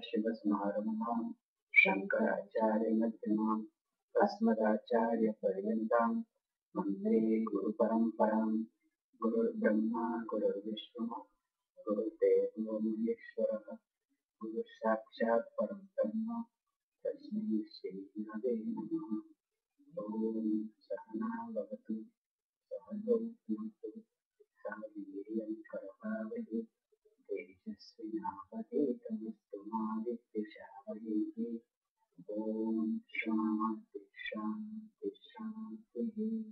सदाशिवसमारम्भाम् शङ्कराचार्यमध्यमाम् अस्मदाचार्यपर्यन्ताम् वंदे गुरुपरम्पराम्, गुरुर्ब्रह्मा, गुरुर्विष्णुः, गुरुर्देवो महेश्वरः गुरुसाक्षात् परं ब्रह्म, तस्मै श्रीगुरवे नमः। ॐ सहना भवतु सहनौ भुनक्तु सह वीर्यं करभावहि तेजस्विनापदे तमस्तुमादित्यशावहे ॐ शान्ति शान्ति शान्तिः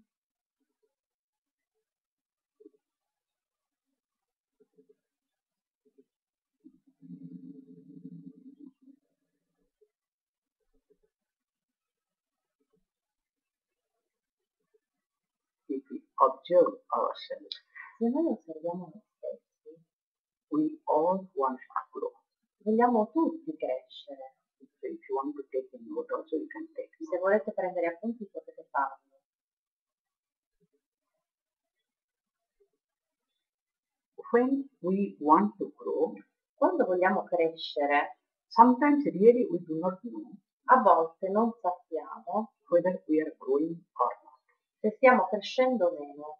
Observe ourselves. Yeah, yeah, yeah. We all want to grow. vogliamo tutti crescere. So if you want to take a Se volete prendere appunti potete farlo. When we want to grow, Quando vogliamo crescere, sometimes really we do not know a volte non sappiamo whether we are growing or not. se stiamo crescendo o meno.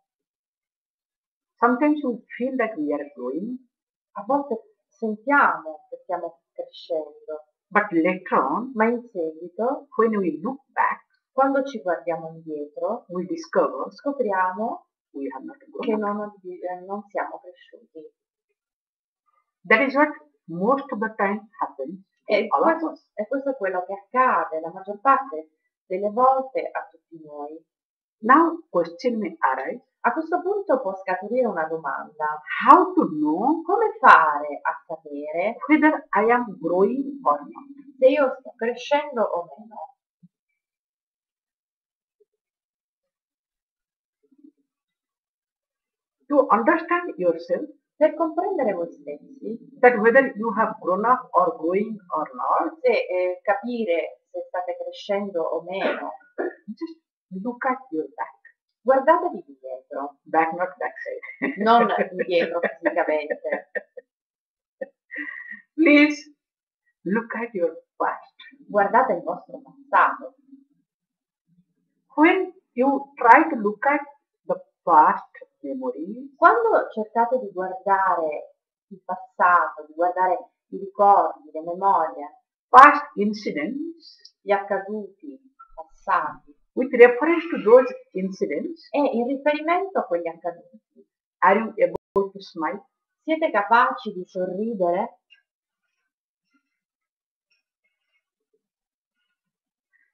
Sometimes we feel that we are growing, A volte sentiamo che stiamo crescendo, but later on, ma in seguito, when we look back, quando ci guardiamo indietro, we discover scopriamo we have not che non, eh, non siamo cresciuti. That is what most of the time happens E questo, e questo è quello che accade la maggior parte delle volte a tutti noi. Now, question may arise: A questo punto può scaturire una domanda. how to know Come fare a sapere whether I am growing or not? se io sto crescendo o meno? To understand yourself, Per comprendere voi stessi, that whether you have grown up or growing or not, se eh, capire se state crescendo o meno, just look at your back. Guardatevi indietro, Back, not backside. non indietro fisicamente. Please look at your past. Guardate il vostro passato. When you try to look at the past memories, Quando cercate di guardare il passato, di guardare i ricordi, le memorie, past incidents, gli accaduti passati with reference to those incidents, e in riferimento a quegli accaduti, are you able to smile? siete capaci di sorridere?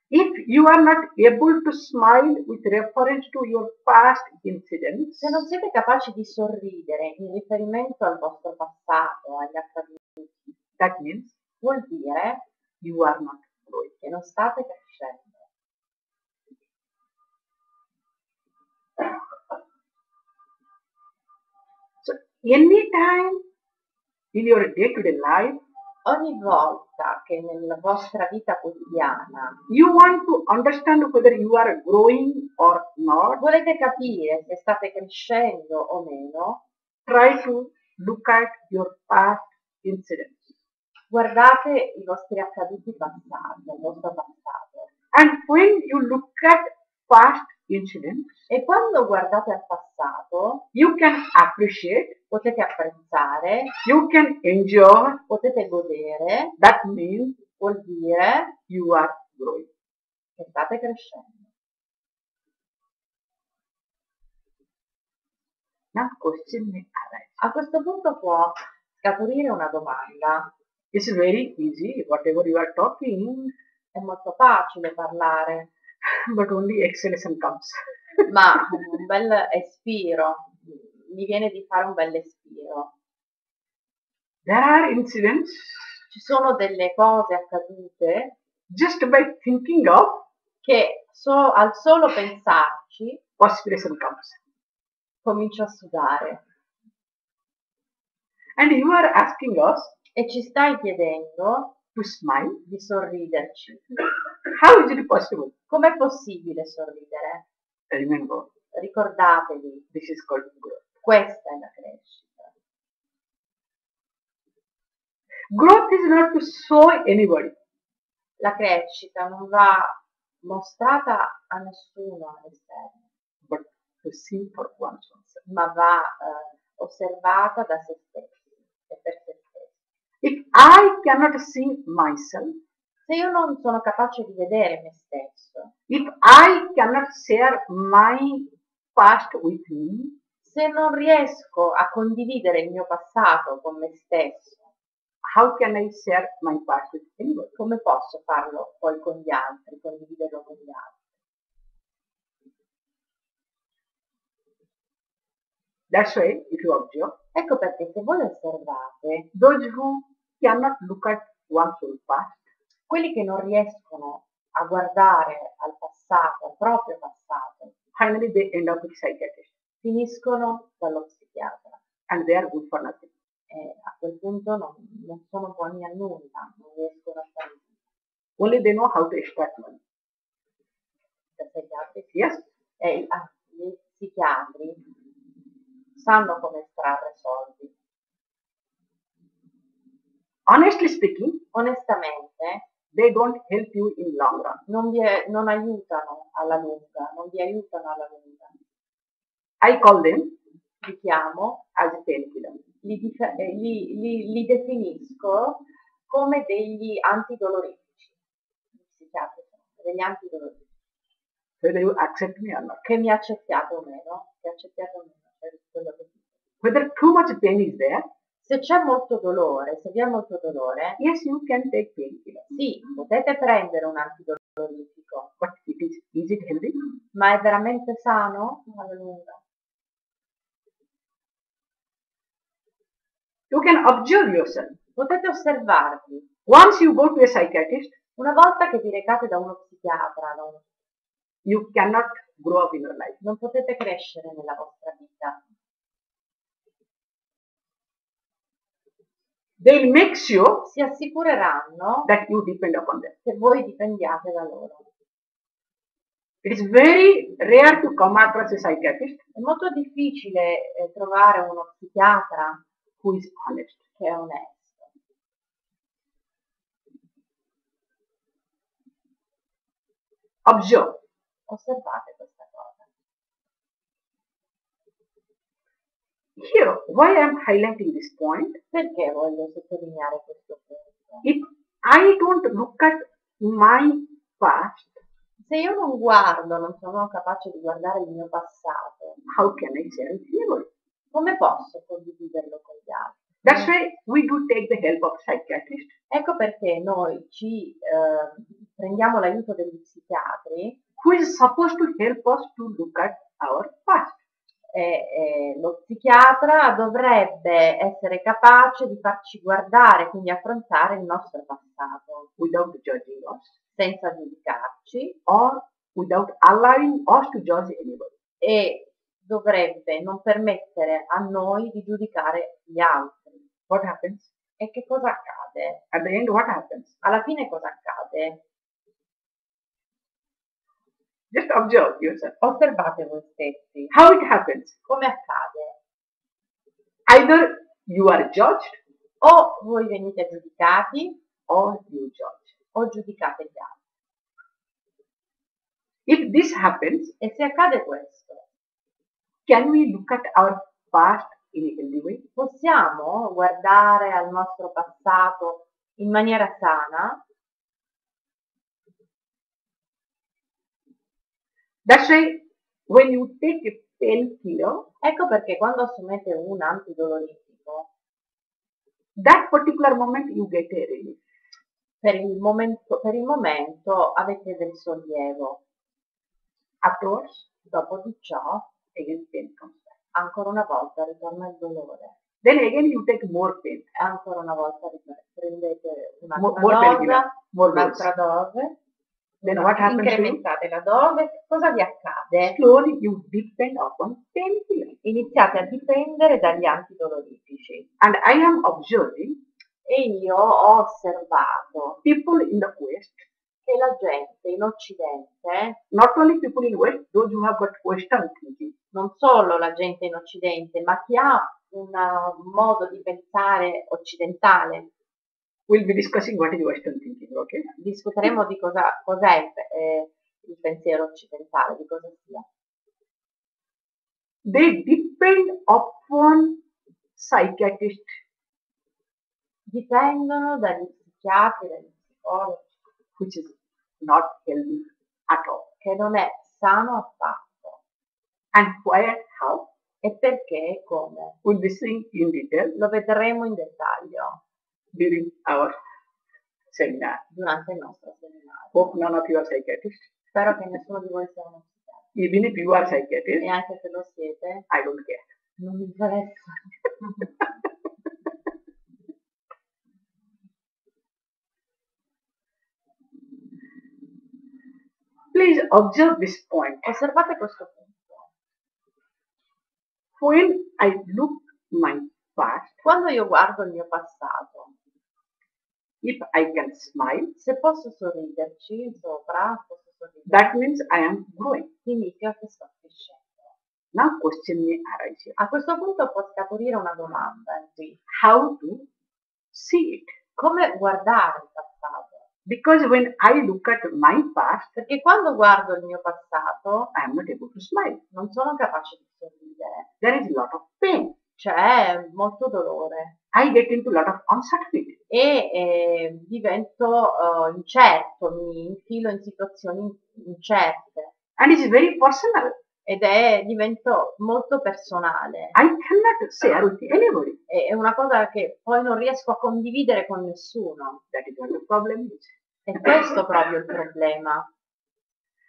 If you are not able to smile with reference to your past incidents, Se non siete capaci di sorridere in riferimento al vostro passato, agli accaduti, that means vuol dire you are not growing. che non state crescendo. Anytime. In your day-to-day life, Ogni volta che nella vostra vita quotidiana. You want to understand whether you are growing or not, volete capire se state crescendo o meno, try to look at your past incidents. guardate i vostri accaduti passati, il vostro passato. And when you look at past incidents, E quando guardate al passato, you can appreciate, potete apprezzare, you can enjoy. potete godere, That means vuol dire you are growing. che state crescendo. Now question. A questo punto può scaturire una domanda. It's very easy, whatever you are talking, È molto facile parlare, but only exhalation comes. ma un bel espiro, mi viene di fare un bel espiro. There are incidents Ci sono delle cose accadute just by thinking of che so- al solo pensarci perspiration comes. comincio a sudare And you are asking us e ci stai chiedendo to smile. di sorriderci. How is it possible? Com'è possibile sorridere? Remember, Ricordatevi, this is called growth. questa è la crescita. Growth is not to show anybody. La crescita non va mostrata a nessuno all'esterno, but to see for oneself. ma va eh, osservata da se stessi e per se stessi. If I cannot see myself, Se io non sono capace di vedere me stesso, if I cannot share my past with me, se non riesco a condividere il mio passato con me stesso, how can I share my past with anybody? come posso farlo poi con gli altri, condividerlo con gli altri? That's why, if you observe, Ecco perché se voi osservate, those who cannot look at one's own past, quelli che non riescono a guardare al passato, al proprio passato, finally they end up with psychiatrist finiscono dallo psichiatra and they are good for nothing. e a quel punto non, non sono buoni a nulla, non riescono a fare Only they know how to extract money. da psichiatri. Yes, E i- ah, gli psichiatri sanno come estrarre soldi. Honestly speaking, Onestamente they don't help you in long run. non, vi è- non aiutano alla lunga, non vi aiutano alla lunga. I call them Li chiamo, as painkiller. li, eh, li- li- li definisco come degli antidolorifici. Degli antidolorifici. Whether you accept me or not. Che mi accettiate o meno, che accettiate o meno, cioè. Whether too much pain is there, Se c'è molto dolore, se vi è molto dolore, yes, you can take painkiller. sì, potete prendere un antidolorifico, But it is, is it healthy? ma è veramente sano alla lunga? You can observe yourself. Potete osservarvi. Once you go to a psychiatrist, Una volta che vi recate da uno psichiatra, uno- you cannot grow up in your life. non potete crescere nella vostra vita. They'll make sure Si assicureranno that you depend upon them. che voi dipendiate da loro. It is very rare to come across a psychiatrist È molto difficile eh, trovare uno psichiatra who is honest. che è onesto. Observe. Osservate questa cosa. Here, why I am highlighting this point, Perché voglio sottolineare questo punto? if I don't look at my past, Se io non guardo, non sono capace di guardare il mio passato, how can I share with anybody? come posso condividerlo con gli altri? That's why we do take the help of psychiatrist Ecco perché noi ci eh, prendiamo l'aiuto degli psichiatri who is supposed to help us to look at our past. E, e lo psichiatra dovrebbe essere capace di farci guardare, quindi affrontare il nostro passato without judging us senza giudicarci or without allowing us to judge anybody. e dovrebbe non permettere a noi di giudicare gli altri. What happens? E che cosa accade? At the end, what happens? Alla fine cosa accade? Just observe. Osservate voi stessi. How it happens? Come accade? Either you are judged O voi venite giudicati or you judge. o giudicate gli altri. If this happens, E se accade questo, can we look at our past in way? possiamo guardare al nostro passato in maniera sana? That's why when you take a painkiller, Ecco perché quando assumete un antidolorifico, that particular moment you get a relief. per il momento, per il momento avete del sollievo. Afterwards, Dopo di ciò, again pain comes back. ancora una volta ritorna il dolore. Then again you take more pain, ancora una volta ritorna- prendete un'altra dose. un'altra dose, incrementate la dose, cosa vi accade? Slowly you depend upon painkiller. Iniziate a dipendere dagli antidolorifici. And I am observing E io ho osservato people in the West, che la gente in Occidente, not only people in West, those who have got Western thinking, non solo la gente in Occidente, ma chi ha un modo di pensare occidentale, we'll be discussing what is Western thinking, okay? Discuteremo di cosa cos'è eh, il pensiero occidentale, di cosa sia. They depend upon psychiatrists, Dipendono dagli psichiatri, dagli psicologi, which is not healthy at all. che non è sano affatto. And why, how? E perché e come? We'll be seeing in detail Lo vedremo in dettaglio during our seminar. durante il nostro seminario. Hope none of you are psychiatrists. Spero che nessuno di voi sia uno psichiatra. Even if you are psychiatrist, E anche se lo siete, I don't care. non mi interessa. Please observe this point. Osservate questo punto. When I look my past, Quando io guardo il mio passato, if I can smile, se posso sorriderci sopra, posso sorridere, that means I am growing. significa che sto crescendo. Now question may arise here. A questo punto può scaturire una domanda qui. How to see it? Come guardare il passato? Because when I look at my past, Perché quando guardo il mio passato I am not able to smile. non sono capace di sorridere. There is a lot of pain. C'è molto dolore I get into a lot of uncertainty. e eh, divento eh, incerto, mi infilo in situazioni incerte And it's very personal. ed è, divento molto personale. I cannot share with anybody. È è una cosa che poi non riesco a condividere con nessuno. That is what the problem is. E questo proprio il problema.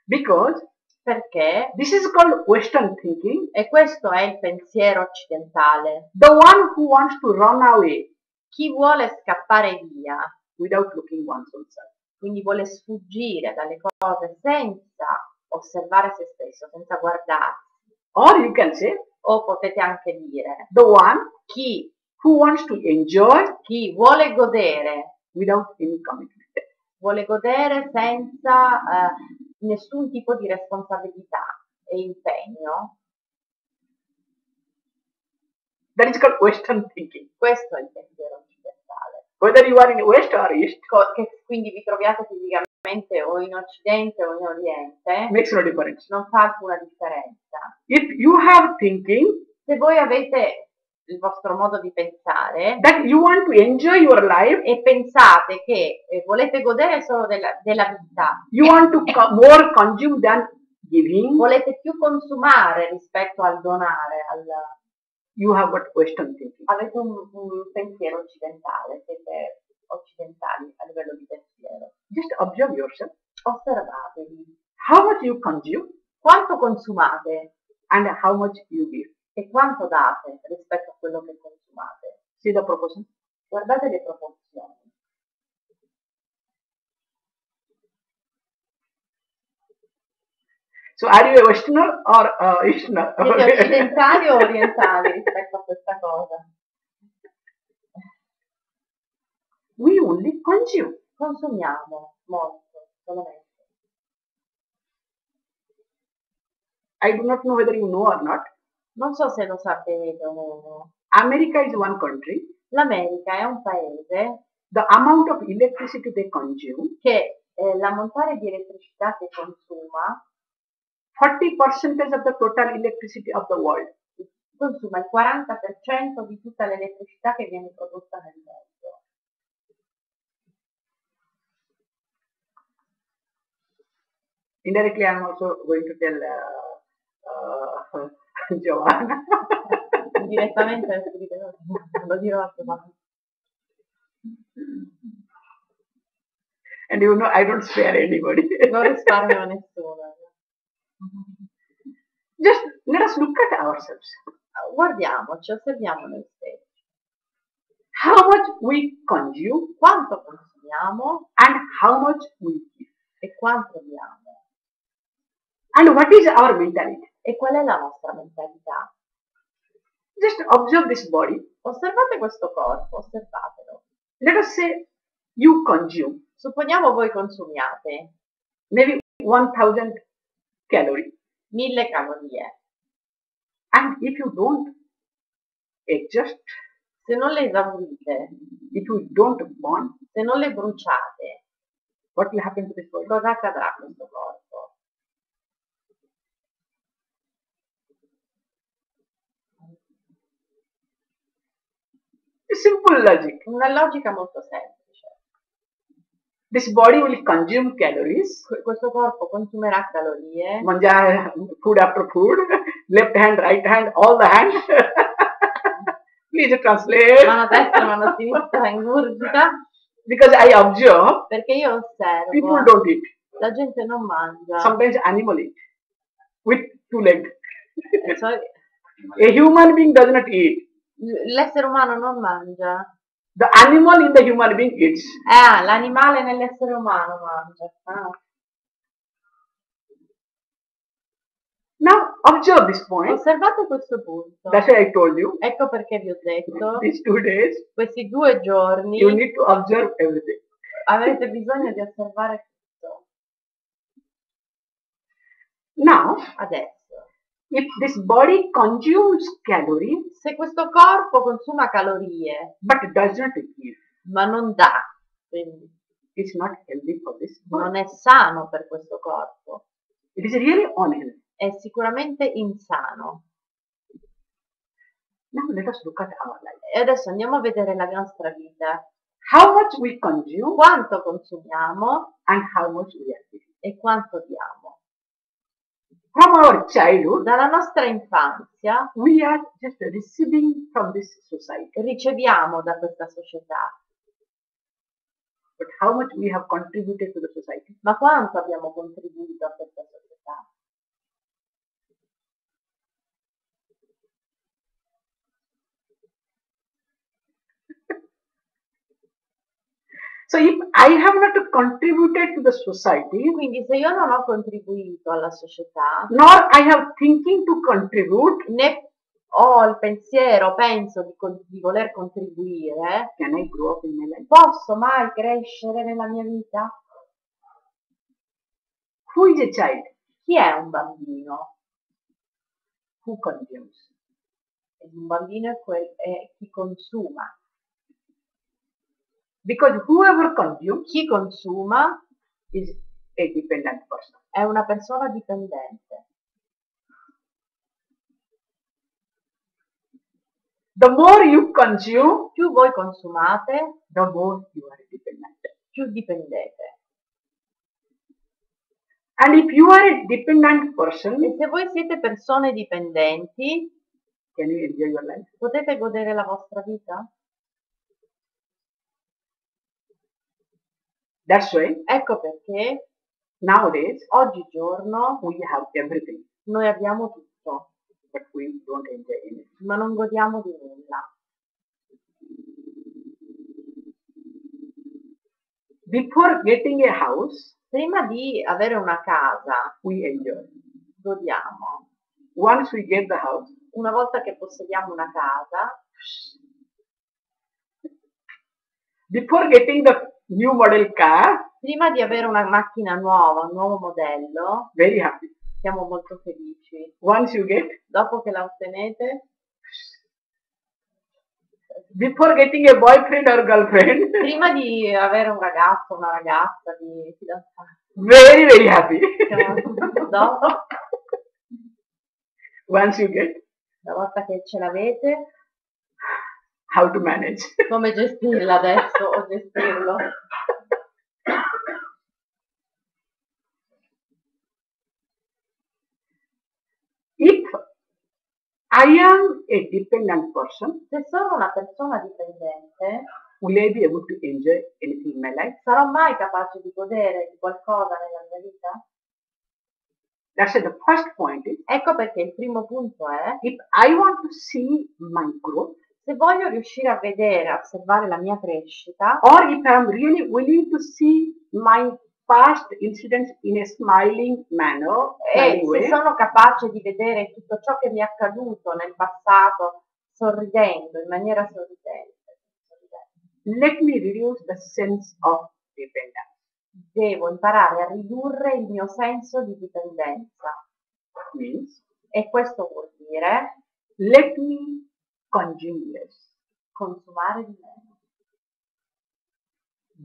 Because Perché? this is called Western thinking. E questo è il pensiero occidentale. The one who wants to run away Chi vuole scappare via, without looking one's own self. quindi vuole sfuggire dalle cose senza osservare se stesso, senza guardarsi. Or you can say O potete anche dire, the one chi, who wants to enjoy chi vuole godere, without any commitment. vuole godere senza eh, nessun tipo di responsabilità e impegno, That is called Western thinking. questo è il pensiero occidentale. Whether you are in West or East che quindi vi troviate fisicamente o in Occidente o in Oriente, makes no difference. non fa alcuna differenza. If you have thinking Se voi avete il vostro modo di pensare that you want to enjoy your life, e pensate che eh, volete godere solo della, della vita, you want to co- more consume than giving, volete più consumare rispetto al donare, al- you have Western thinking. avete un, un pensiero occidentale, siete occidentali a livello di pensiero. Just observe yourself. Osservatevi. How much you consume Quanto consumate and how much you give. e quanto date rispetto a quello che the proportion. Guardate le proporzioni. So are you a Westerner or uh, Easterner? Siete occidentali o orientali rispetto a questa cosa? we only consume. Consumiamo molto, solamente. I do not know whether you know or not. Non so se lo sapete o no. America is one country. L'America è un paese The amount of electricity they consume, che eh, l'ammontare di elettricità che consuma 40% of the total electricity of the world. consuma il 40% di tutta l'elettricità che viene prodotta nel mondo. Indirectly, I am also going to tell uh, uh, Joanna. Direttamente adesso lo dirò a Giovanni. and you know, I don't spare anybody. Non risparmio a nessuno. Just let us look at ourselves. Guardiamoci, osserviamo noi stessi. How much we consume Quanto consumiamo and how much we give. e quanto diamo. And what is our mentality? E qual è la nostra mentalità? Just observe this body. Osservate questo corpo, osservatelo. Let us say you consume Supponiamo voi consumiate maybe 1000 calorie. 1000 calorie. And if you don't adjust, Se non le esaurite, if you don't burn, se non le bruciate, what will happen to this body? cosa accadrà a questo corpo? Simple logic. Una logica molto semplice. This body will consume calories, Que- Questo corpo consumerà calorie, manja food after food, left hand, right hand, all the hands. Please translate. mano destra, mano sinistra, ingurgita, Because I observe perché io osservo. people don't eat. la gente non mangia. Sometimes animal eat with two legs. E so- A human being does not eat. L'essere umano non mangia. The animal in the human being eats. Ah, l'animale nell'essere umano mangia. Ah. Now observe this point. Osservate questo punto. That's why I told you. Ecco perché vi ho detto, These two days questi due giorni you need to observe everything. avete bisogno di osservare tutto. Now, Adesso, if this body consumes calories se questo corpo consuma calorie, but does not give, ma non dà, quindi it's not healthy for this body. non è sano per questo corpo, It is really unhealthy. è sicuramente insano. Now let us look at our life. E adesso andiamo a vedere la nostra vita. How much we consume Quanto consumiamo and how much we are giving. e quanto diamo. From our childhood, Dalla nostra infanzia we are just receiving from this society. riceviamo da questa società, But how much we have contributed to the society? ma quanto abbiamo contribuito a questa società? So if I have not contributed to the society, Quindi se io non ho contribuito alla società, nor I have thinking to contribute, né ho il pensiero, penso di, con- di voler contribuire, can I grow up in my life? posso mai crescere nella mia vita? Who is a child? Chi è un bambino? Who consumes? Un bambino è, quel- è chi consuma. Because whoever consumes Chi consuma is a dependent person. è una persona dipendente. The more you consume, Più voi consumate, the more you are dependent. più dipendete. And if you are a dependent person, E se voi siete persone dipendenti, can you enjoy your life? potete godere la vostra vita? That's why Ecco perché nowadays oggigiorno we have everything, noi abbiamo tutto, but we don't enjoy anything. ma non godiamo di nulla. Before getting a house, Prima di avere una casa, we enjoy. godiamo. Once we get the house, Una volta che possediamo una casa, before getting the new model car, prima di avere una macchina nuova, un nuovo modello, very happy. siamo molto felici. Once you get, Dopo che la ottenete, before getting a boyfriend or girlfriend, prima di avere un ragazzo, una ragazza, di fidanzarsi, very, very happy. siamo dopo, Once you get, una volta che ce l'avete, how to manage. come gestirla adesso o gestirlo. If I am a dependent person, Se sono una persona dipendente, will I be able to enjoy anything in my life? sarò mai capace di godere di qualcosa nella mia vita? That's the first point Ecco perché il primo punto è, if I want to see my growth, se voglio riuscire a vedere, a osservare la mia crescita, or if I am really willing to see my past incidents in a smiling manner, e se sono capace di vedere tutto ciò che mi è accaduto nel passato sorridendo, in maniera sorridente, sorridente, let me reduce the sense of dependence. devo imparare a ridurre il mio senso di dipendenza. Means, E questo vuol dire let me consume less. consumare di meno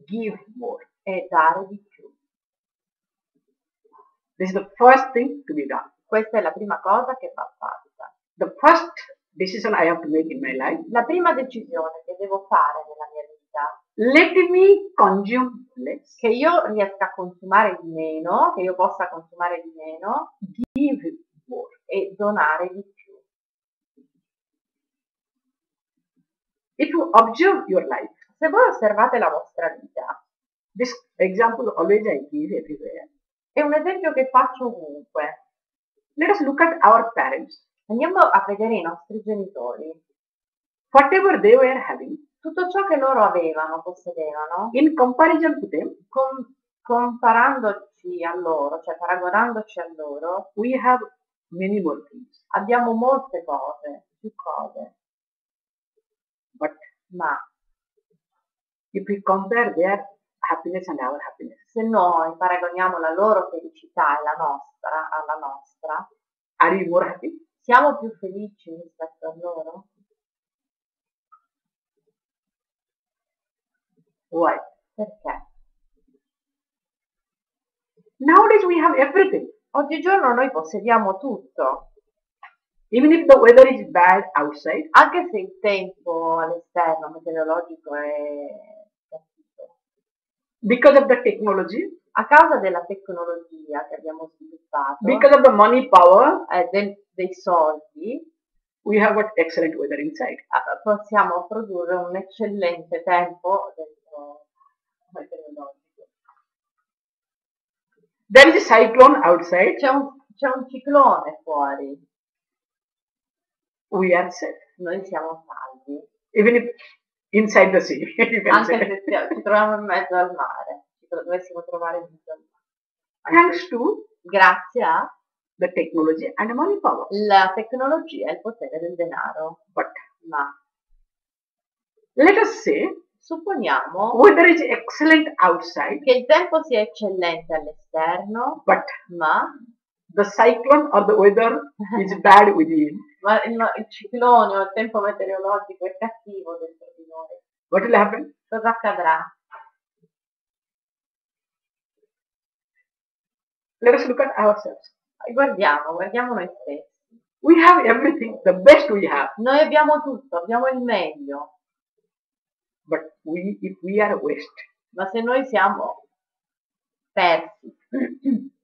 give more. e dare di più. This is the first thing to be done. Questa è la prima cosa che va fatta. The first decision I have to make in my life. La prima decisione che devo fare nella mia vita Let me consume less, che io riesca a consumare di meno, che io possa consumare di meno give more. e donare di più. If you observe your life, Se voi osservate la vostra vita, this example always I give everywhere. è un esempio che faccio ovunque. Let us look at our parents. Andiamo a vedere i nostri genitori. Whatever they were having, Tutto ciò che loro avevano, possedevano, in comparison to them, com- comparandoci a loro, cioè paragonandoci a loro, we have many more things. abbiamo molte cose, più cose, But ma if we compare their happiness and our happiness, se noi paragoniamo la loro felicità e la nostra alla nostra, are siamo più felici rispetto a loro? Why? Perché? Nowadays we have everything. Oggigiorno noi possediamo tutto, Even if the weather is bad outside, anche se il tempo all'esterno meteorologico è cattivo. because of the technology, A causa della tecnologia che abbiamo sviluppato, because of the money power, eh, del- dei soldi, we have got excellent weather inside. eh, possiamo produrre un eccellente tempo dentro meteorologico. There is a cyclone outside, C'è un, c'è un ciclone fuori, we are safe. noi siamo salvi, Even if inside the sea, anche se sia- ci troviamo in mezzo al mare, ci dovessimo trovare in mezzo al mare. Thanks to Grazie the technology and money power. alla tecnologia e il potere del denaro. But Ma let us say supponiamo weather is excellent outside, che il tempo sia eccellente all'esterno, but ma, the cyclone or the weather is bad within. ma il, il ciclone o il tempo meteorologico è cattivo dentro di noi. What will happen? Cosa accadrà? Let us look at ourselves. Guardiamo, guardiamo noi stessi. We have everything, the best we have. Noi abbiamo tutto, abbiamo il meglio, But we, if we are waste, ma se noi siamo persi,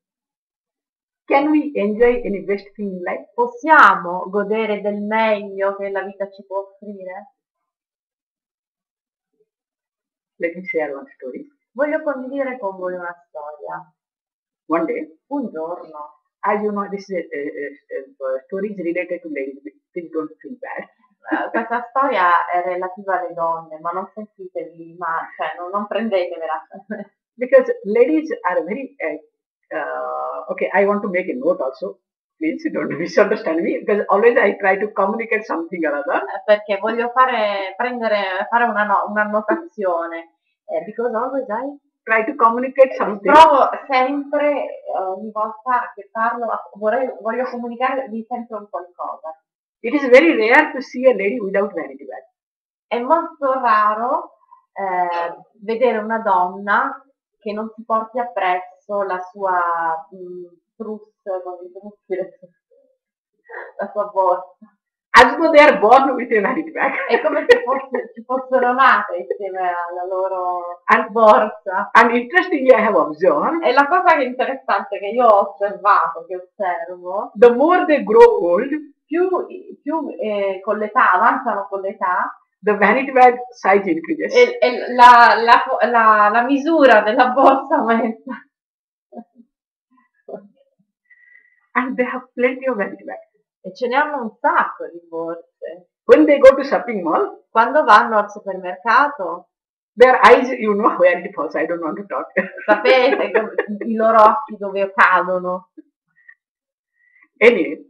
can we enjoy any best thing in life? possiamo godere del meglio che la vita ci può offrire? Let me share one story. Voglio condividere con voi una storia. One day, Un giorno, as you know, this is a, a, a, a story is related to ladies. Please don't feel bad. eh, questa storia è relativa alle donne, ma non sentitevi, ma cioè, non, non prendetevela. Because ladies are very, uh, uh, okay, I want to make a note also. Please don't misunderstand me because always I try to communicate something or other. Eh, perché voglio fare, prendere, fare una, no- un'annotazione. Eh, because always I Try to communicate something. provo sempre, eh, ogni volta che parlo, vorrei, voglio comunicarvi sempre un qualcosa. It is very rare to see a lady without vanity bag. È molto raro eh, vedere una donna che non si porti appresso la sua mh, trousse, come come dire, la sua borsa. As though they are born with a vanity bag. È come se fosse- ci fossero nate insieme alla loro And, borsa. and interestingly, I have observed E la cosa che è interessante che io ho osservato, che osservo, the more they grow old, più, più eh, con l'età, avanzano con l'età, the vanity bag size increases. e, e la, la- la- la misura della borsa aumenta. And they have plenty of vanity bags. E ce ne hanno un sacco di borse. When they go to shopping mall, Quando vanno al supermercato, their eyes, you know where it falls. I don't want to talk. sapete i loro occhi dove cadono. anyway,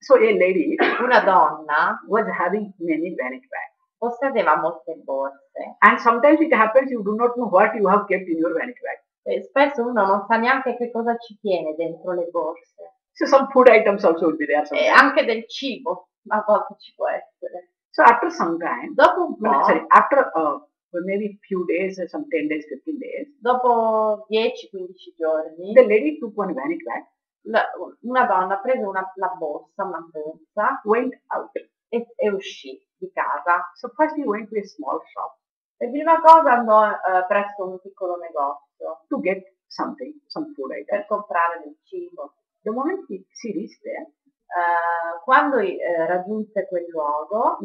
so a lady Una donna was having many vanity bags. possedeva molte borse And sometimes it happens you do not know what you have kept in your vanity bag. E spesso uno non sa neanche che cosa ci tiene dentro le borse. So some food items also be there. E Sometimes. anche del cibo a volte ci può essere. So after some time, Dopo un po', sorry, after uh, maybe few days, some 10 days, 15 days, dopo 10-15 giorni, the lady took one vanity bag, la- una donna ha preso una, la borsa, una borsa went out. e, e uscì di casa. So first he went to a small shop E prima cosa andò eh, presso un piccolo negozio to get something, some food item. per comprare del cibo. The moment he, reached there, Eh, quando eh, raggiunse quel luogo,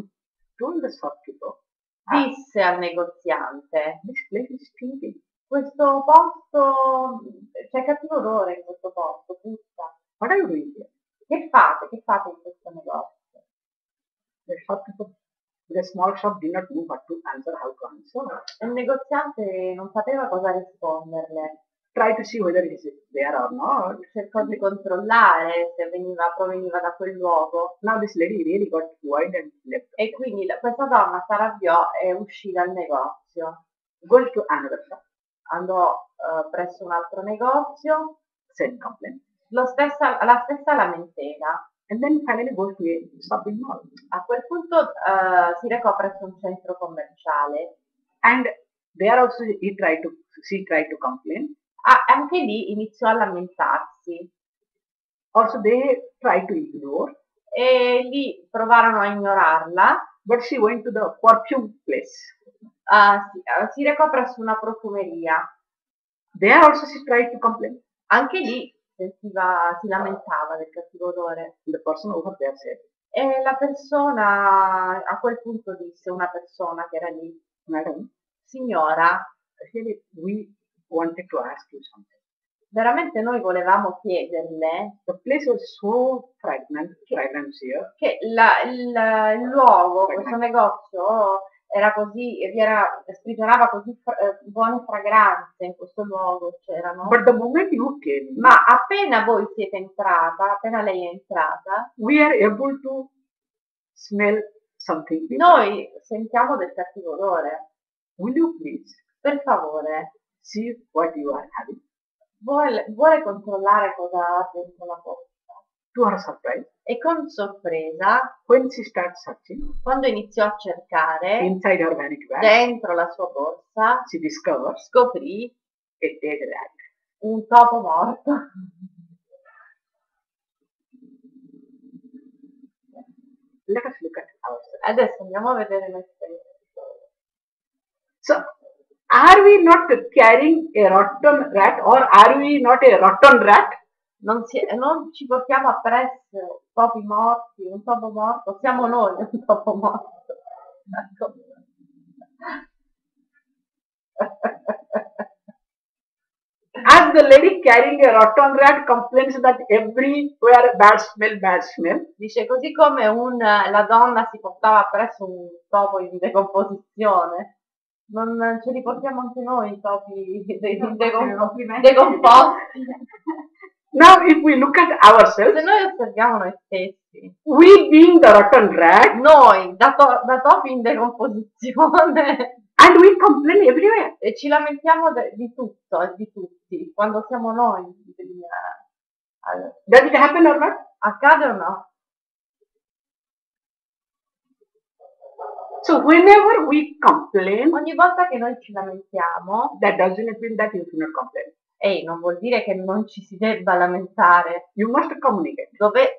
told the shopkeeper, ah, disse al negoziante, this place is stinking. questo posto, c'è cattivo odore in questo posto, puzza. What are you doing? Che fate? Che fate in questo negozio? The shopkeeper, the small shop did not know what to answer, how to answer. Il negoziante non sapeva cosa risponderle. Try to see whether it is there or not. cercò di controllare se veniva, proveniva da quel luogo Now this lady really got worried and left. e quindi la- questa donna si arrabbiò e uscì dal negozio. Goes to another shop, Andò eh, presso un altro negozio, send complaint. lo stessa- la stessa lamentela. And then finally goes to shopping mall. A quel punto eh, si recò presso un centro commerciale. And there also he tried to, she tried to complain. Ah, anche lì iniziò a lamentarsi Also they tried to ignore. e lì provarono a ignorarla. But she went to the perfume place. Ah, si, eh, si recò presso una profumeria. There also she tried to complain. Anche lì sentiva, si lamentava del cattivo odore. The person over there said, E la persona, a quel punto disse una persona che era lì, Madam, signora, we wanted to ask you something. veramente noi volevamo chiederle The place was so fragrant, fragrance here. che la- il, il luogo, questo negozio era così, vi era, sprigionava così eh, buone fragranze in questo luogo c'erano. Ma appena voi siete entrata, appena lei è entrata, we are able to smell something. noi sentiamo del cattivo odore. Will you please Per favore, see what you are having? vuole, vuole controllare cosa ha dentro la borsa? To her surprise, E con sorpresa, when she starts searching quando iniziò a cercare inside her vanity bag, dentro la sua borsa, she scoprì a dead rat. un topo morto. Let us look at ourselves. Adesso andiamo a vedere noi stessi. So, are we not carrying a rotten rat or are we not a rotten rat? Non, si- non ci portiamo appresso topi morti, un topo morto, siamo noi un topo morto. Ecco. As the lady carrying a rotten rat complains that everywhere bad smell, bad smell, Dice così come un, la donna si portava appresso un topo in decomposizione, non ce li portiamo anche noi i topi dei, decompo- decomposti. now if we look at Se ourselves, noi osserviamo noi stessi, we being the rotten rat noi da, to- da topi in decomposizione and we complain everywhere. e ci lamentiamo de- di tutto e di tutti, quando siamo noi. il- eh, Does it happen or not? accade o no? So whenever we complain, Ogni volta che noi ci lamentiamo, that doesn't mean that you should not complain. Ehi, non vuol dire che non ci si debba lamentare, You must communicate. dove,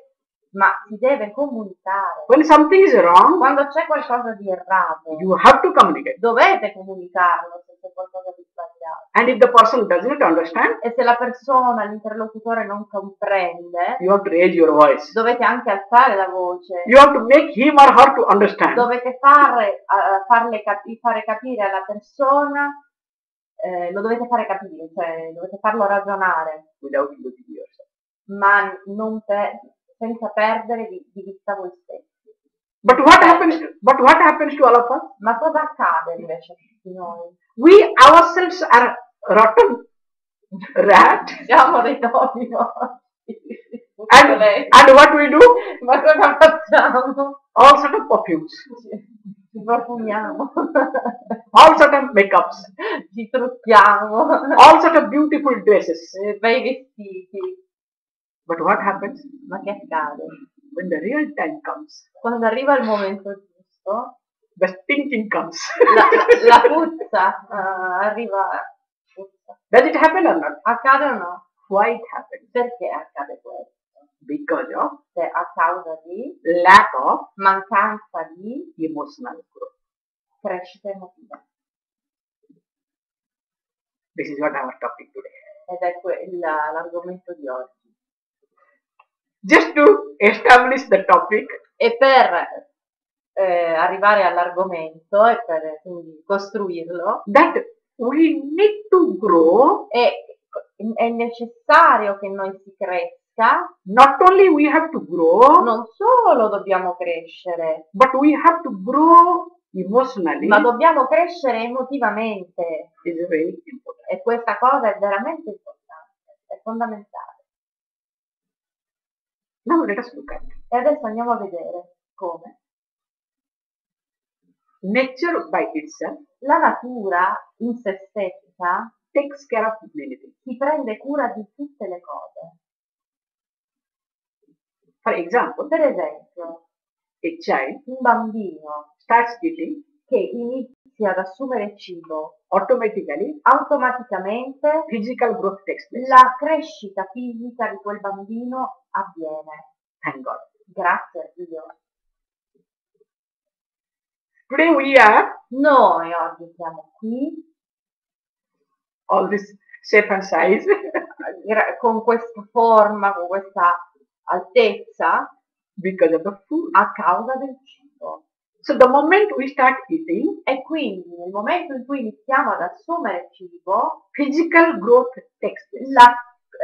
ma si deve comunicare. When something is wrong, Quando c'è qualcosa di errato, you have to communicate. dovete comunicarlo se c'è qualcosa di sbagliato. And if the person does not understand, E se la persona, l'interlocutore non comprende, you have to raise your voice. dovete anche alzare la voce. You have to make him or her to understand. Dovete fare, eh, farle capi- fare capire alla persona, eh, lo dovete fare capire, cioè dovete farlo ragionare, ma per- senza perdere di, di vista voi stessi. But what happens? But what happens to all of us? Ma cosa accade invece a tutti noi? We ourselves are rotten rat, Siamo dei topi and and what we do? Ma cosa facciamo? All sort of perfumes, all sort of makeups, ci trucchiamo, all sort of beautiful dresses. eh, bei vestiti. But what happens Ma che accade? when the real time comes? Quando arriva il momento giusto, the stinking comes. la, la puzza eh, arriva. Does it happen or not? Accade o no? Why it happens? Perché accade questo? Because Se a causa di lack of mancanza di emotional growth. crescita emotiva. This is what our topic today. Ed è que- la- l'argomento di oggi. Just to establish the topic, E per eh, arrivare all'argomento e per quindi costruirlo, that we need to grow. è, è necessario che noi si cresca, Not only we have to grow, non solo dobbiamo crescere, but we have to grow emotionally. ma dobbiamo crescere emotivamente. E questa cosa è veramente importante, è fondamentale. It. E adesso andiamo a vedere come nature by itself la natura in se stessa takes care of si prende cura di tutte le cose. For example, Per esempio, a child un bambino starts eating che inizia ad assumere cibo, automatically automaticamente physical growth takes place. la crescita fisica di quel bambino avviene. Thank God. Grazie a Dio. Today we are Noi oggi siamo qui all this shape and size con questa forma, con questa altezza because of the food. a causa del cibo. So the moment we start eating, E quindi nel momento in cui iniziamo ad assumere cibo, physical growth takes place. la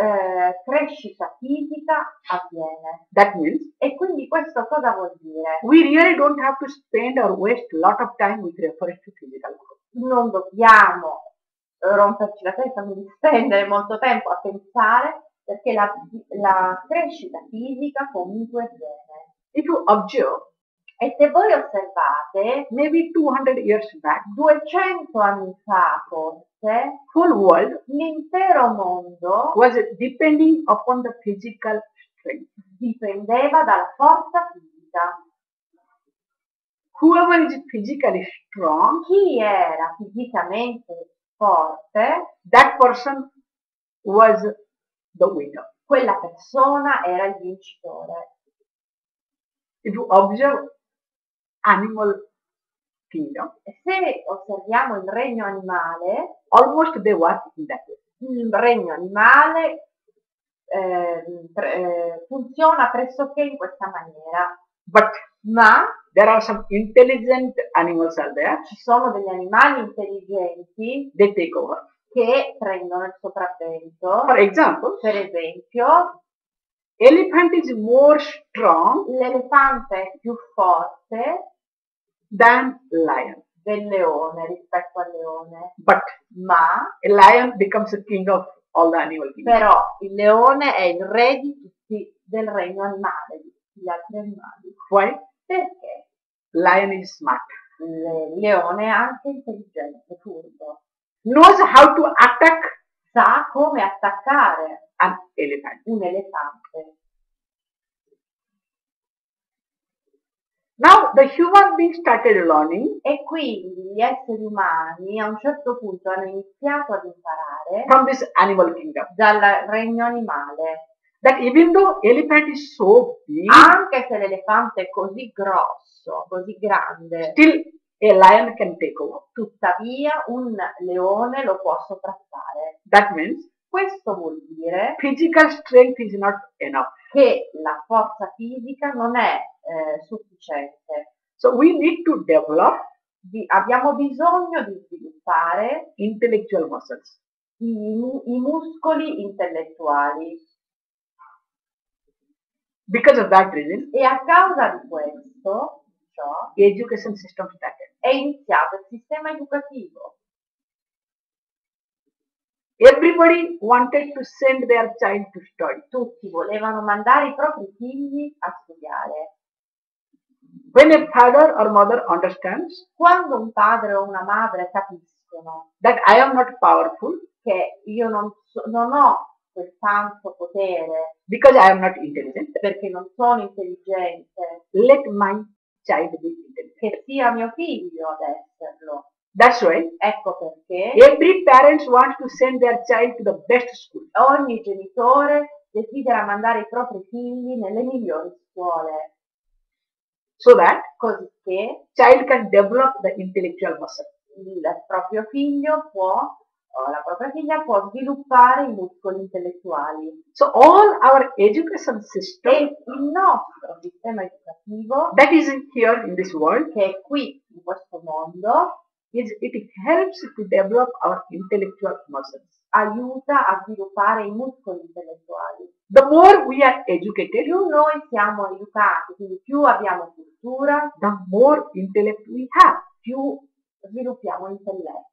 eh, crescita fisica avviene. That means E quindi questo cosa vuol dire? we really don't have to spend or waste a lot of time with reference to physical growth. Non dobbiamo romperci la testa, quindi spendere molto tempo a pensare perché la, la crescita fisica comunque avviene. If you observe, E se voi osservate, maybe 200 years back, 200 anni fa forse, whole world l'intero mondo was depending upon the physical strength. dipendeva dalla forza fisica. Whoever is physically strong, Chi era fisicamente forte, that person was the winner. quella persona era il vincitore. If you observe animal kingdom, se osserviamo il regno animale, almost they work in that il regno animale eh, pre- funziona pressoché in questa maniera, But ma there are some intelligent animals are there. ci sono degli animali intelligenti They take over. Che prendono il sopravvento. For example, Per esempio, elephant is more strong l'elefante è più forte than lion. del leone rispetto al leone, But ma a lion becomes the king of all the animal kingdom. però il leone è il re di tutti del regno animale, di tutti gli altri animali. Why? Perché? Lion is smart. Il leone è anche intelligente, furbo. Knows how to attack Sa come attaccare an elephant. un elefante. Now the human being started learning E quindi gli esseri umani a un certo punto hanno iniziato ad imparare from this animal kingdom dal regno animale. that even though elephant is so big, Anche se l'elefante è così grosso, così grande, still a lion can take over. tuttavia un leone lo può sopraffare. That means Questo vuol dire physical strength is not enough. che la forza fisica non è eh, sufficiente. So we need to develop Di- abbiamo bisogno di sviluppare intellectual muscles. i, i muscoli intellettuali Because of that reason, e a causa di questo ciò, education system started. è iniziato il sistema educativo. Everybody wanted to send their child to study. Tutti volevano mandare i propri figli a studiare. When a father or mother understands Quando un padre o una madre capiscono that I am not powerful che io non, so- non ho quel tanto potere because I am not intelligent, perché non sono intelligente, let my child intelligent. che sia mio figlio ad esserlo. That's why Ecco perché every parent wants to send their child to the best school. ogni genitore desidera mandare i propri figli nelle migliori scuole, so that così che child can develop the intellectual muscle. il proprio figlio può, la propria figlia può sviluppare i muscoli intellettuali. So all our education system E il nostro sistema educativo, that is here in this world che è qui in questo mondo, is it helps to develop our intellectual muscles. aiuta a sviluppare i muscoli intellettuali. The more we are educated, Più noi siamo educati, quindi più abbiamo cultura, the more intellect we have, più sviluppiamo intelletto,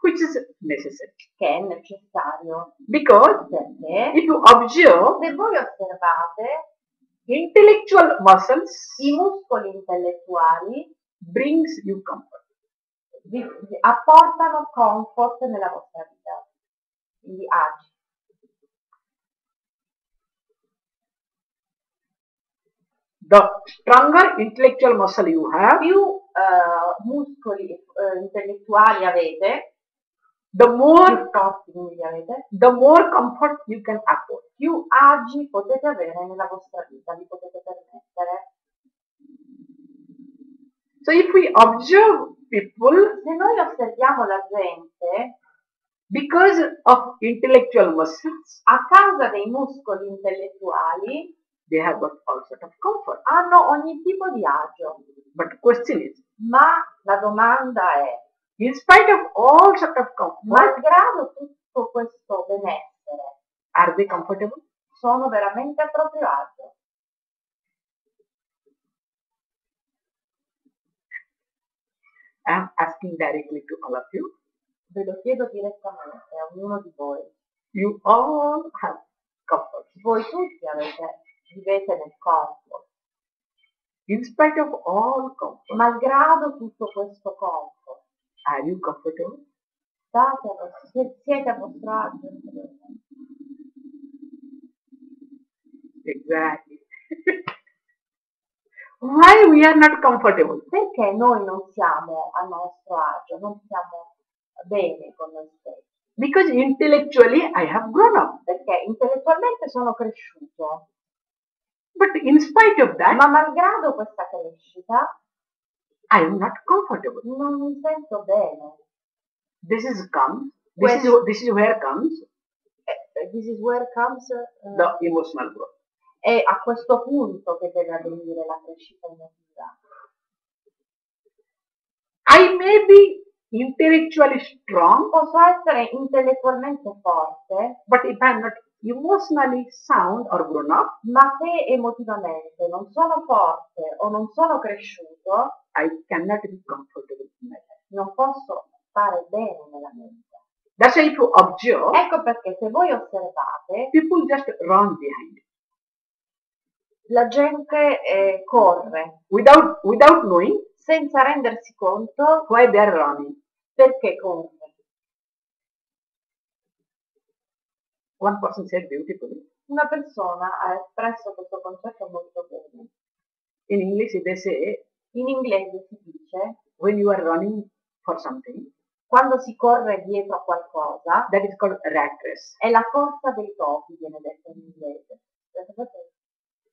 which is necessary. che è necessario. Because Perché if you observe se voi osservate, intellectual muscles i muscoli intellettuali brings you comfort. vi, vi apportano comfort nella vostra vita, quindi agi. The stronger intellectual muscle you have, Più eh, muscoli eh, intellettuali avete, the more quindi li avete, the more comfort you can afford. più agi potete avere nella vostra vita, vi potete permettere. So if we observe people Se noi osserviamo la gente, because of intellectual muscles, a causa dei muscoli intellettuali, they have got all sort of comfort. hanno ogni tipo di agio. But question is, Ma la domanda è, in spite of all sort of comfort, malgrado tutto questo benessere, are they comfortable? sono veramente a proprio agio? I am asking directly to all of you. Ve lo chiedo direttamente a ognuno di voi. You all have comfort. Voi tutti avete, vivete nel comfort. In spite of all comfort, Malgrado tutto questo comfort, are you comfortable? state siete a vostro agio? Exactly. Why we are not comfortable? Perché noi non siamo a nostro agio, non siamo bene con noi stessi? Because intellectually I have grown up. Perché intellettualmente sono cresciuto, But in spite of that, ma malgrado questa crescita I am not comfortable. non mi sento bene. This is comes. This is this is where comes Eh, This is where comes, eh, the emotional growth. è a questo punto che deve avvenire la crescita emotiva. I may be intellectually strong, Posso essere intellettualmente forte, but if I am not emotionally sound or grown up, ma se emotivamente non sono forte o non sono cresciuto, I cannot be comfortable in my life. non posso stare bene nella mia vita. That's why if you observe, Ecco perché se voi osservate, people just run behind la gente eh, corre without without knowing senza rendersi conto why they are running. perché corre. One person said. Una persona ha espresso questo concetto molto bene. In English, they say In inglese si dice, when you are running for something, quando si corre dietro a qualcosa, that is called rat race. è la corsa dei topi, viene detto in inglese.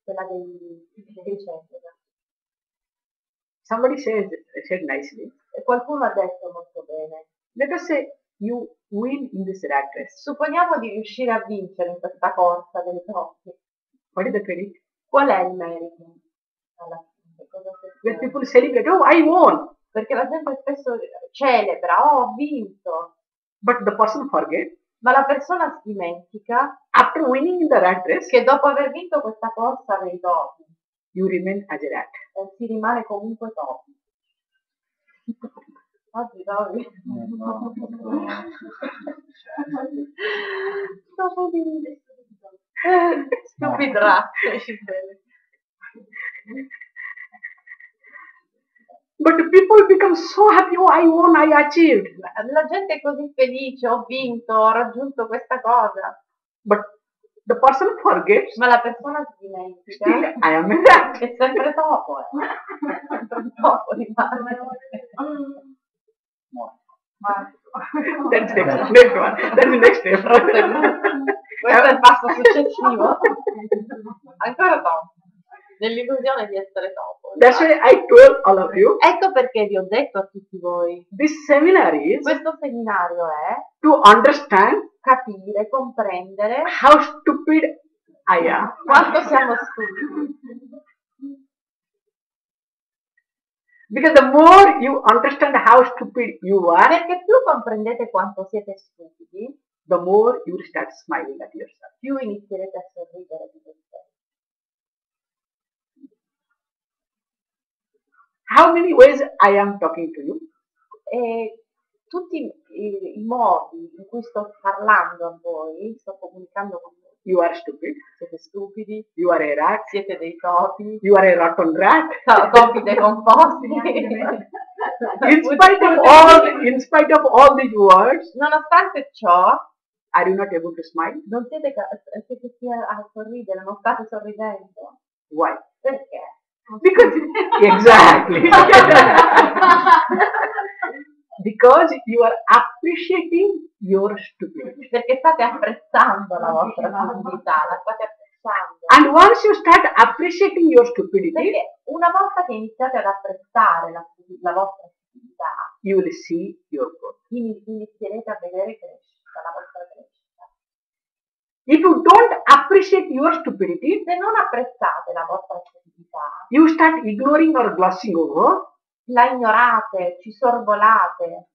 Quella dei dei ceneri. Somebody says said nicely. E qualcuno ha detto molto bene. Let us say you win in this rat race. Supponiamo di riuscire a vincere in questa corsa dei topi. What is the credit? Qual è il merito? Alla fine, cosa people celebrate, oh, I won, Perché la gente spesso celebra, oh, ho vinto, but the person forget ma la persona si dimentica after winning in the rat race, che dopo aver vinto questa corsa dei topi you remain as a rat. eh, si rimane comunque topi. Oggi topi. Dopo di Eh, Stupid rat. But people become so happy, oh, I won, I achieved. La gente è così felice, ho vinto, ho raggiunto questa cosa. But The person forgets, ma la persona si dimentica still I am a è sempre dopo, eh. sempre dopo rimane. That's next, next one. That's the next step. Questo è il passo successivo. Ancora dopo. Nell'illusione di essere dopo. That's why I told all of you, Ecco perché vi ho detto a tutti voi, this seminar is questo seminario è to understand capire, comprendere how stupid I am. quanto siamo stupidi. Because the more you understand how stupid you are, Perché più comprendete quanto siete stupidi, the more you start smiling at yourself. più inizierete a sorridere di voi. How many ways I am talking to you? E tutti i, i modi in cui sto parlando a voi, sto comunicando con voi, You are stupid. stupidi, You are a rat. siete dei topi, You are a rotten rat. to- topi decomposti. In spite of all, in spite of all these words, Nonostante ciò, are you not able to smile? non siete, ca- siete qui a, a sorridere, non state sorridendo. Why? Perché? Because exactly. because you are appreciating your stupidity. Perché state apprezzando la vostra stupidità, la state apprezzando. And once you start appreciating your stupidity, Perché una volta che iniziate ad apprezzare la, la vostra stupidità, you will see your growth. ini- inizierete a vedere crescita, la vostra crescita. If you don't appreciate your stupidity, Se non apprezzate la vostra stupidità, you start ignoring or glossing over, la ignorate, ci sorvolate,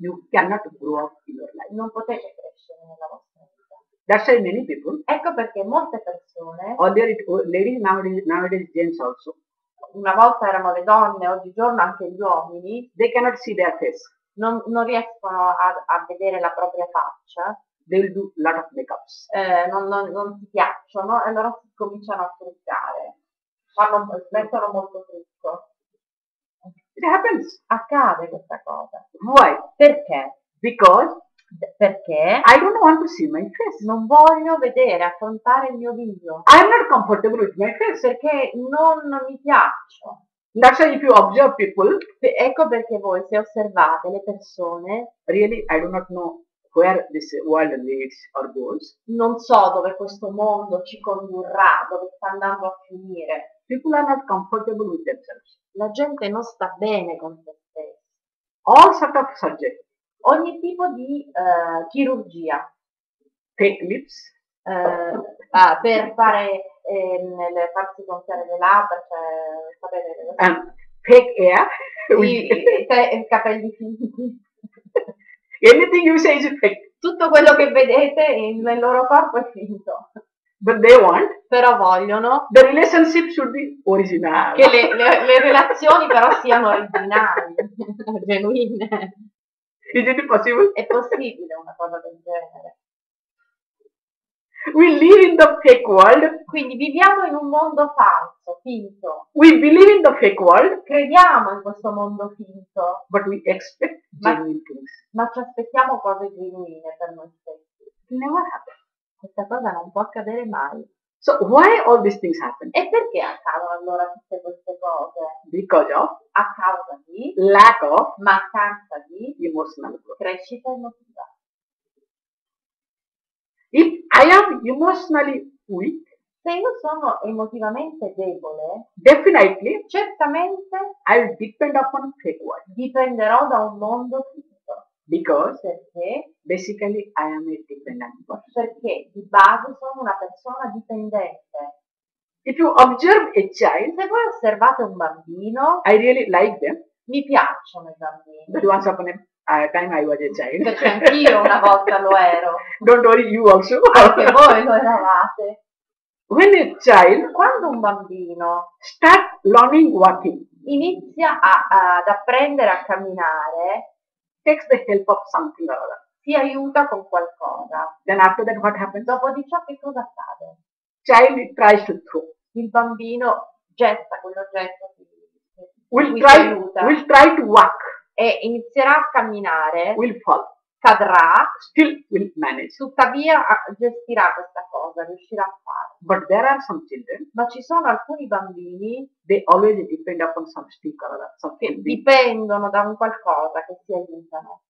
your life. non potete crescere nella vostra vita. That's why many people, Ecco perché molte persone, earlier it, ladies nowadays, nowadays gents also, una volta erano le donne, oggigiorno anche gli uomini, they cannot see their face. non, non riescono a, a vedere la propria faccia, They will do lot of makeups. eh, non, non- non si piacciono e allora si cominciano a truccare. Fanno, mettono molto trucco. It happens. Accade questa cosa. Why? Perché? Because Perché I don't want to see my face. non voglio vedere, affrontare il mio viso. I'm not comfortable with my face. Perché non mi piaccio. That's why if you observe Ecco perché voi se osservate le persone, really I do know where this world leads or goes. non so dove questo mondo ci condurrà, dove sta andando a finire. People are not comfortable with themselves. La gente non sta bene con se stessa. All sort of surgery, Ogni tipo di eh, chirurgia fake lips, eh, ah, per fare, ehm, le- farsi gonfiare le labbra, cioè, sapete, and fake hair. i, i- i capelli finti. Anything you say is fake. Tutto quello che vedete nel loro corpo è finto. But they want Però vogliono the relationship should be original. che le, le- le relazioni però siano originali, genuine. Is it possible? È possibile una cosa del genere. We live in the fake world. Quindi viviamo in un mondo falso, finto. We believe in the fake world, Crediamo in questo mondo finto, but we expect Ma- genuine things. ma ci aspettiamo cose genuine per noi stessi. Never. Questa cosa non può accadere mai. So why all these things happen? E perché accadono allora tutte queste cose? Because of A causa di lack of mancanza di emotional growth. crescita emotiva. If I am emotionally weak, Se io sono emotivamente debole, definitely certamente I will depend upon fake world dipenderò da un mondo. Because Perché? basically I am a dependent person. Perché di base sono una persona dipendente. If you observe a child, Se voi osservate un bambino, I really like them. mi piacciono i bambini. But once upon a a time I was a child. Perché anch'io una volta lo ero. Don't worry, you also. Anche voi lo eravate. when a child Quando un bambino start learning walking, inizia a- ad apprendere a camminare, takes the help of something or other. si aiuta con qualcosa. Then after that, what happens? Dopo di ciò che cosa accade? Child tries to throw. Il bambino getta quell'oggetto Will try. aiuta Will try to walk. e inizierà a camminare, Will fall. cadrà, Still will manage. tuttavia gestirà questa cosa cosa, riuscirà a fare. But there are some children, Ma ci sono alcuni bambini they always depend upon some stick or other, some che thing. dipendono da un qualcosa che si aiutano.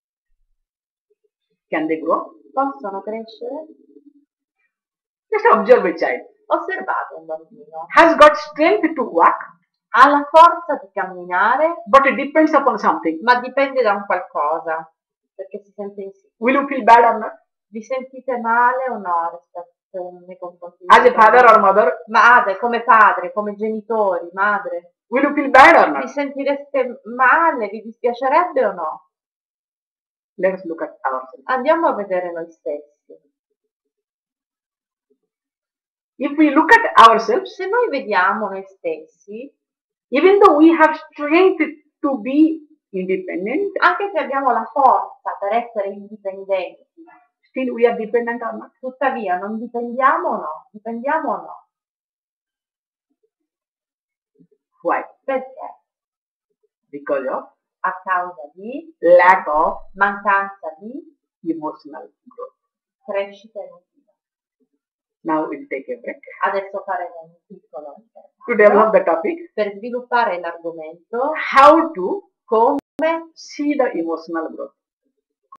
Can they grow? Possono crescere? Just observe a child. Osservate un bambino. Has got strength to walk, Ha la forza di camminare, but it depends upon something. ma dipende da un qualcosa, perché si sente insicuro. Will you feel bad or not? Vi sentite male o no rispetto nei confronti As a father or mother, Madre, come padre, come genitori, madre, will you feel bad or vi not? sentireste male, vi dispiacerebbe o no? Let us look at ourselves. Andiamo a vedere noi stessi. If we look at ourselves, Se noi vediamo noi stessi, even though we have strength to be independent, anche se abbiamo la forza per essere indipendenti, still we are dependent or not. tuttavia non dipendiamo o no? Dipendiamo o no? Why? Perché? Because of A causa di lack of mancanza di emotional growth. crescita emotiva. Now we'll take a break. Adesso faremo un piccolo To develop the topic, per sviluppare l'argomento how to come see the emotional growth.